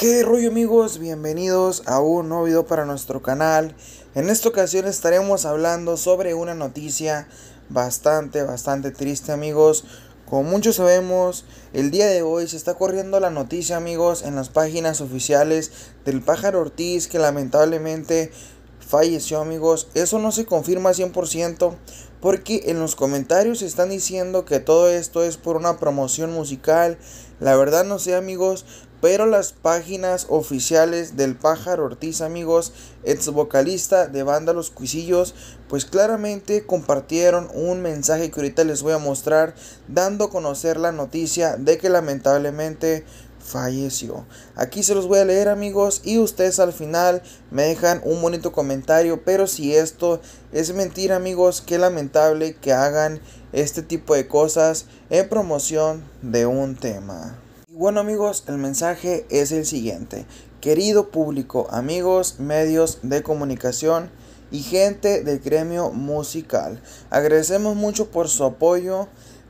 ¿Qué rollo amigos? Bienvenidos a un nuevo video para nuestro canal. En esta ocasión estaremos hablando sobre una noticia bastante, bastante triste amigos. Como muchos sabemos, el día de hoy se está corriendo la noticia amigos en las páginas oficiales del pájaro Ortiz que lamentablemente falleció amigos. Eso no se confirma 100%, porque en los comentarios están diciendo que todo esto es por una promoción musical. La verdad no sé amigos, pero las páginas oficiales del Pájaro Ortiz, amigos, ex vocalista de banda Los Cuisillos, pues claramente compartieron un mensaje que ahorita les voy a mostrar, dando a conocer la noticia de que lamentablemente falleció. Aquí se los voy a leer amigos y ustedes al final me dejan un bonito comentario, pero si esto es mentira amigos, qué lamentable que hagan este tipo de cosas en promoción de un tema. Bueno amigos, el mensaje es el siguiente. Querido público, amigos, medios de comunicación y gente del gremio musical, agradecemos mucho por su apoyo,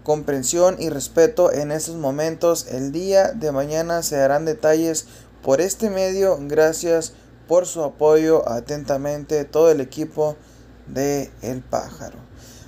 comprensión y respeto en estos momentos. El día de mañana se darán detalles por este medio. Gracias por su apoyo atentamente todo el equipo de El Pájaro.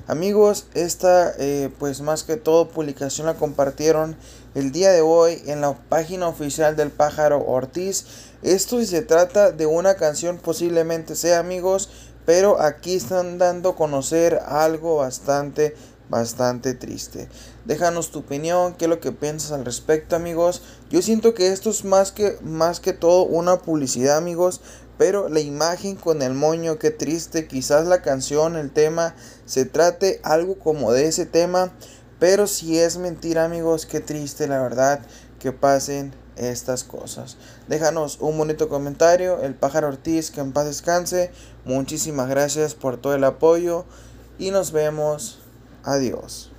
Amigos, esta eh, pues más que todo publicación la compartieron el día de hoy en la página oficial del pájaro Ortiz. Esto si se trata de una canción posiblemente sea amigos, pero aquí están dando a conocer algo bastante bastante triste. Déjanos tu opinión, qué es lo que piensas al respecto, amigos. Yo siento que esto es más que más que todo una publicidad, amigos, pero la imagen con el moño, qué triste. Quizás la canción, el tema, se trate algo como de ese tema. Pero si es mentira, amigos, qué triste, la verdad, que pasen estas cosas. Déjanos un bonito comentario. El pájaro Ortiz, que en paz descanse. Muchísimas gracias por todo el apoyo. Y nos vemos. Adiós.